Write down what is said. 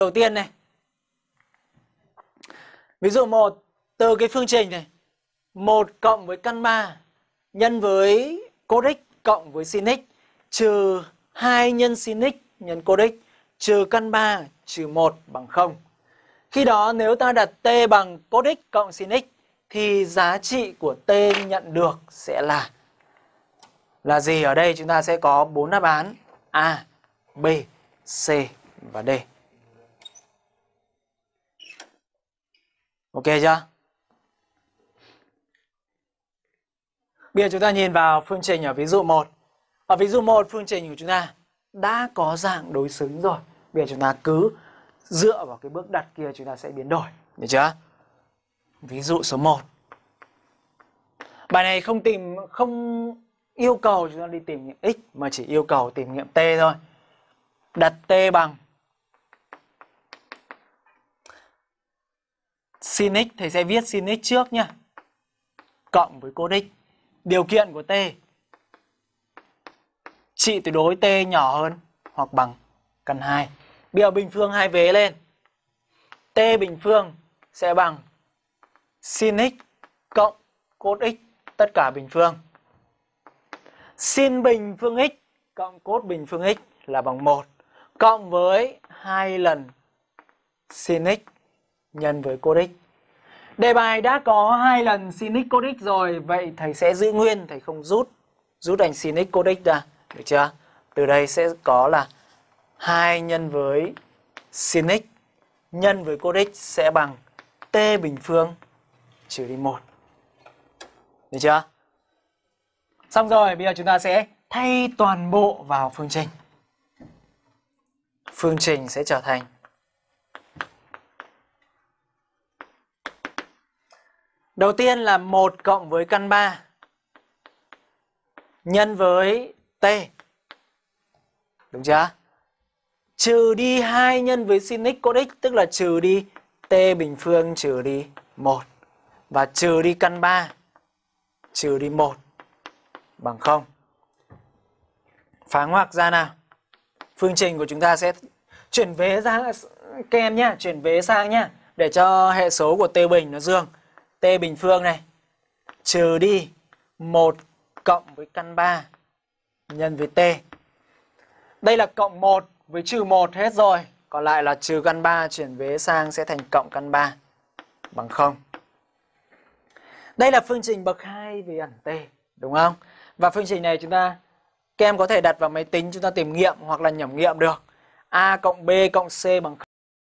Đầu tiên này. Ví dụ 1 từ cái phương trình này 1 cộng với căn 3 nhân với cos x cộng với sin x trừ 2 nhân sin x nhân cos x trừ căn 3 trừ 1 bằng 0. Khi đó nếu ta đặt t bằng cos x cộng sin x thì giá trị của t nhận được sẽ là là gì? Ở đây chúng ta sẽ có bốn đáp án A, B, C và D. Ok chưa? Bây giờ chúng ta nhìn vào phương trình ở ví dụ 1. Ở ví dụ 1 phương trình của chúng ta đã có dạng đối xứng rồi. Bây giờ chúng ta cứ dựa vào cái bước đặt kia chúng ta sẽ biến đổi. Được chưa? Ví dụ số 1. Bài này không tìm, không yêu cầu chúng ta đi tìm nghiệm x, mà chỉ yêu cầu tìm nghiệm t thôi. Đặt t bằng sin x thầy sẽ viết sin x trước nhá. Cộng với cos x. Điều kiện của t trị tuyệt đối t nhỏ hơn hoặc bằng căn 2. Bây giờ bình phương hai vế lên. T bình phương sẽ bằng sin x cộng cos x tất cả bình phương. Sin bình phương x cộng cos bình phương x là bằng 1 cộng với 2 lần sin x nhân với cos x. Đề bài đã có hai lần sin x cos x rồi, vậy thầy sẽ giữ nguyên, thầy không rút rút thành sin x cos x ra, được chưa? Từ đây sẽ có là 2 nhân với sin x nhân với cos x sẽ bằng t bình phương trừ đi 1. Được chưa? Xong rồi, bây giờ chúng ta sẽ thay toàn bộ vào phương trình. Phương trình sẽ trở thành Đầu tiên là 1 cộng với căn 3 nhân với t. Đúng chưa? Trừ đi 2 nhân với sin x cos x tức là trừ đi t bình phương trừ đi 1 và trừ đi căn 3 trừ đi 1 bằng 0. Phá ngoặc ra nào. Phương trình của chúng ta sẽ chuyển vế ra các em nhá, chuyển vế sang nhá để cho hệ số của t bình nó dương t bình phương này trừ đi 1 cộng với căn 3 nhân với t. Đây là cộng 1 với trừ 1 hết rồi, còn lại là trừ căn 3 chuyển vế sang sẽ thành cộng căn 3 bằng 0. Đây là phương trình bậc 2 về ẩn t, đúng không? Và phương trình này chúng ta các em có thể đặt vào máy tính chúng ta tìm nghiệm hoặc là nhẩm nghiệm được. A cộng B cộng C bằng 0.